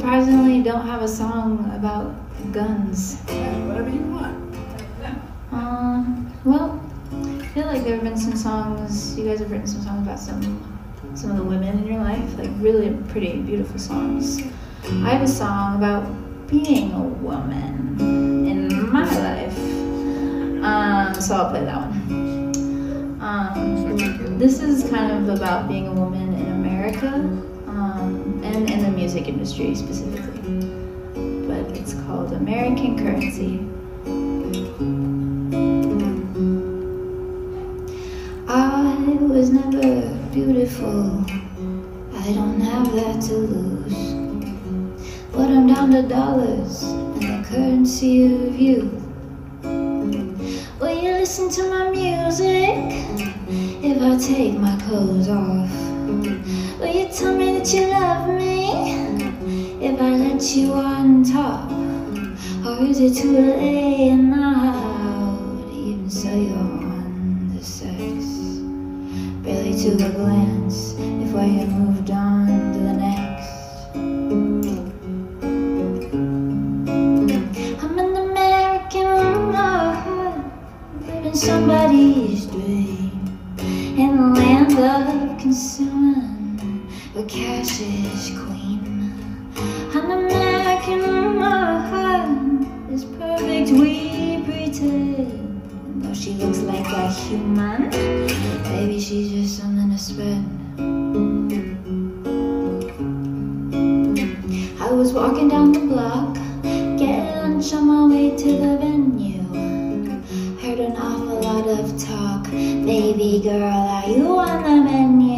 surprisingly don't have a song about guns. Whatever you want. Um, well, I feel like there have been some songs. You guys have written some songs about some some of the women in your life, like really pretty, beautiful songs. I have a song about being a woman in my life. Um, so I'll play that one. Um, this is kind of about being a woman in America um, and in the music industry specifically. But it's called American Currency. I was never beautiful. I don't have that to lose. But I'm down to dollars and the currency of you. Will you listen to my music if I take my clothes off? Will you tell me that you love me if I let you on top? Or is it too late now even say you're on the sex? Barely took a glance if I had moved on to the next. I'm an American living somebody's dream in the land of consuming, where cash is queen. An American woman is perfect, we pretend. And though she looks like a human, maybe she's just something to spend. I was walking down the block, getting lunch on my way to the venue. Heard an awful lot of talk. Baby girl, are you on the menu?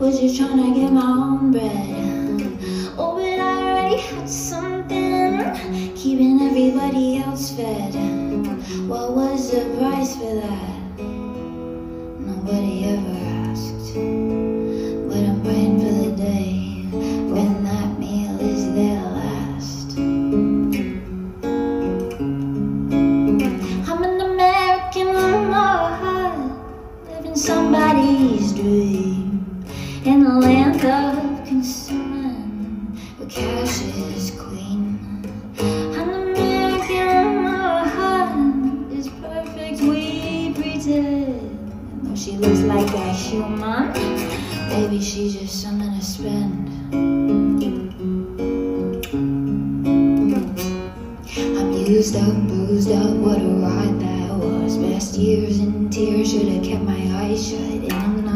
Was just trying to get my own bread. Oh, but I already had something, keeping everybody else fed. What was the price for that? Nobody ever in the land of consuming, where cash is queen. An American woman is perfect, we pretend. And though she looks like a human, maybe she's just something to spend. I'm used up, bruised up, what a ride that was. Best years in tears, should have kept my eyes shut, and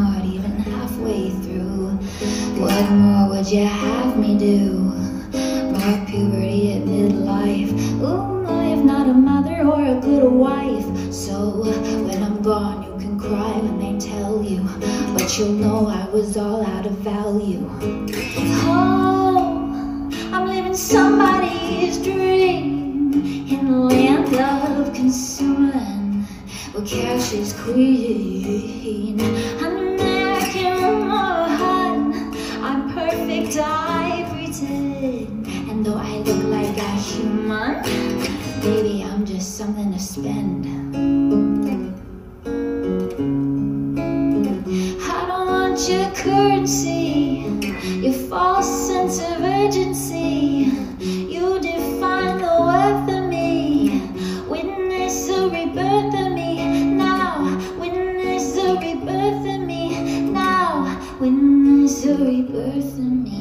What more would you have me do? My puberty at midlife. Ooh, I am not a mother or a good wife. So when I'm gone, you can cry when they tell you, but you'll know I was all out of value. Oh, I'm living somebody's dream in the land of consuming, where cash is queen. An perfect, I pretend. And though I look like a human, baby, I'm just something to spend. I don't want your currency, your false sense of urgency. You define the worth of me. Witness the rebirth of me now. Witness the rebirth of me now. Witness the rebirth of me